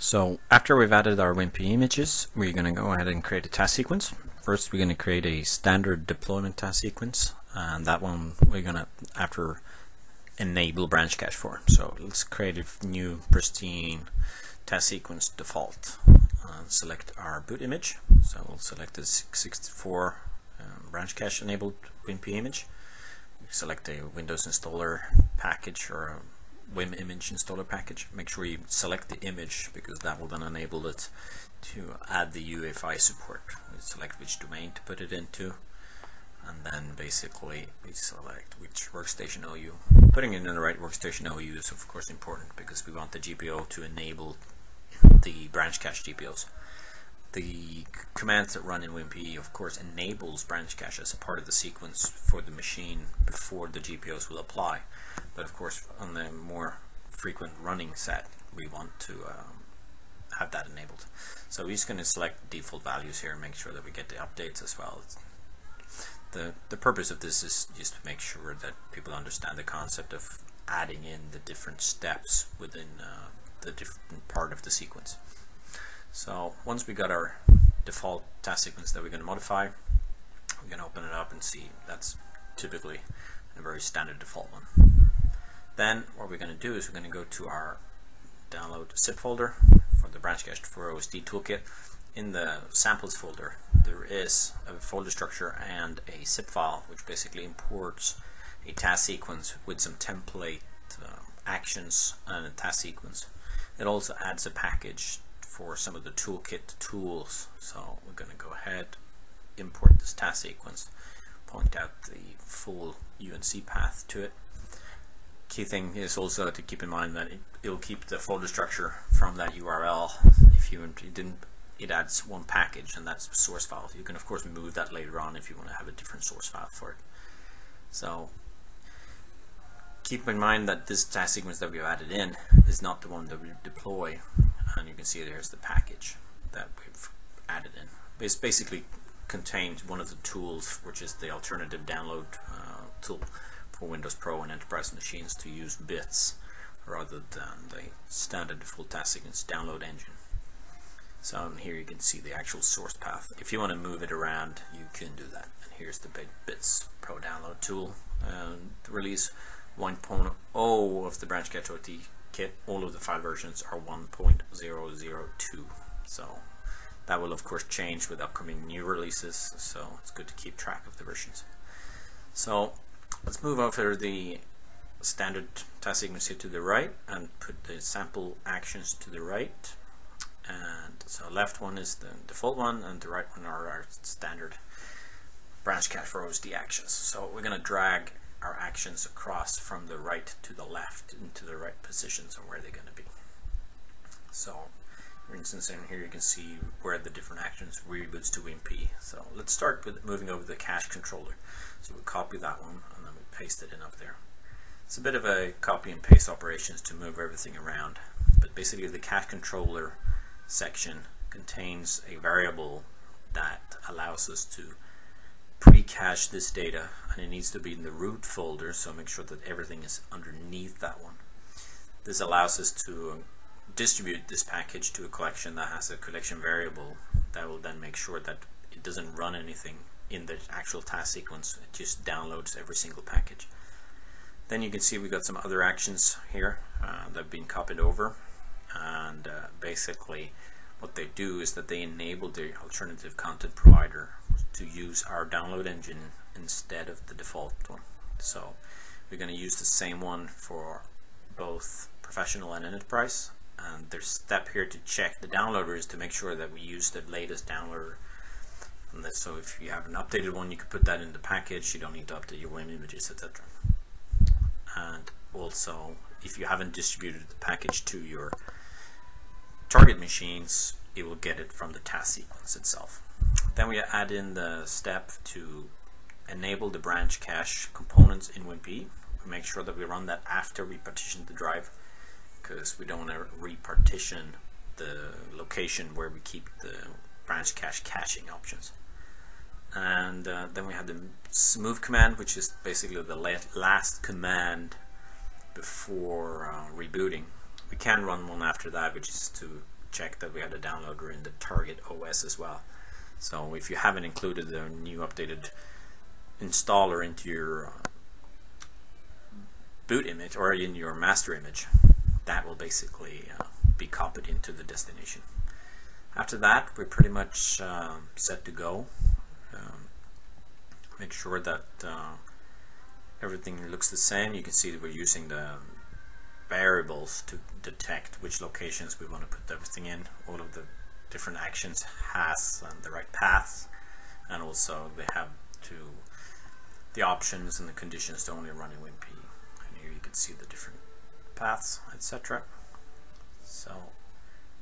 So after we've added our WinPE images, we're going to go ahead and create a task sequence. First, we're going to create a standard deployment task sequence, and that one we're going to, after, enable branch cache for. So let's create a new pristine task sequence default. Uh, select our boot image. So we'll select the 64 um, branch cache enabled WinPE image. Select a Windows installer package or WIM image installer package. Make sure you select the image because that will then enable it to add the UEFI support. We select which domain to put it into and then basically we select which workstation OU. Putting it in the right workstation OU is of course important because we want the GPO to enable the branch cache GPOs. The commands that run in WinPE of course enables branch cache as a part of the sequence for the machine before the GPOs will apply. But of course, on the more frequent running set, we want to um, have that enabled. So we're just going to select default values here and make sure that we get the updates as well. The, the purpose of this is just to make sure that people understand the concept of adding in the different steps within uh, the different part of the sequence. So once we got our default task sequence that we're going to modify, we're going to open it up and see that's typically a very standard default one. Then what we're going to do is we're going to go to our download zip folder for the branch cache for OSD toolkit. In the samples folder there is a folder structure and a zip file which basically imports a task sequence with some template uh, actions and a task sequence. It also adds a package for some of the toolkit tools. So we're going to go ahead, import this task sequence, point out the full UNC path to it, key thing is also to keep in mind that it, will keep the folder structure from that URL. If you, didn't, it adds one package and that's source file. You can of course move that later on if you want to have a different source file for it. So keep in mind that this task sequence that we've added in is not the one that we deploy and you can see there's the package that we've added in. it's basically contains one of the tools which is the alternative download uh, tool for Windows Pro and Enterprise machines to use bits rather than the standard task sequence download engine. So um, here you can see the actual source path. If you want to move it around, you can do that. And here's the big Bits Pro download tool. Um, and release 1.0 of the Branch Cache OT kit, all of the file versions are 1.002. So that will of course change with upcoming new releases, so it's good to keep track of the versions. So Let's move over the standard task sequence to the right and put the sample actions to the right. And so left one is the default one and the right one are our standard branch cache for OSD actions. So we're going to drag our actions across from the right to the left into the right positions and where they're going to be. So for instance in here you can see where the different actions reboots to WinPE. So let's start with moving over the cache controller. So we'll copy that one and then we paste it in up there. It's a bit of a copy and paste operations to move everything around, but basically the cache controller section contains a variable that allows us to pre-cache this data and it needs to be in the root folder so make sure that everything is underneath that one. This allows us to distribute this package to a collection that has a collection variable that will then make sure that it doesn't run anything in the actual task sequence. It just downloads every single package. Then you can see we got some other actions here uh, that have been copied over and uh, basically what they do is that they enable the alternative content provider to use our download engine instead of the default one. So we're going to use the same one for both professional and enterprise and there's a step here to check the downloader is to make sure that we use the latest downloader so if you have an updated one, you could put that in the package. You don't need to update your WIM images, etc. And also, if you haven't distributed the package to your target machines, it will get it from the task sequence itself. Then we add in the step to enable the branch cache components in WinPE. We make sure that we run that after we partition the drive because we don't want to repartition the location where we keep the branch cache caching options and uh, then we have the move command which is basically the last command before uh, rebooting we can run one after that which is to check that we have the downloader in the target OS as well. So if you haven't included the new updated installer into your uh, boot image or in your master image, that will basically uh, be copied into the destination. After that, we're pretty much uh, set to go. Um, make sure that uh, everything looks the same. You can see that we're using the variables to detect which locations we want to put everything in. All of the different actions has um, the right paths and also they have to the options and the conditions to only run in WinPE. And here you can see the different paths, etc. So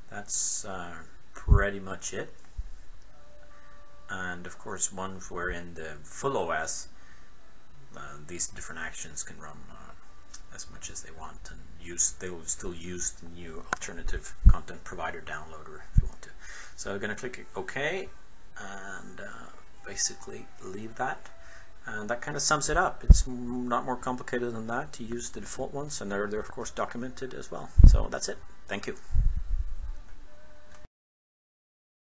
that's uh, pretty much it. And of course, once we're in the full OS, uh, these different actions can run uh, as much as they want and use they will still use the new alternative content provider downloader if you want to. So I'm going to click OK and uh, basically leave that. And that kind of sums it up. It's not more complicated than that to use the default ones, and they're, they're of course documented as well. So that's it. Thank you.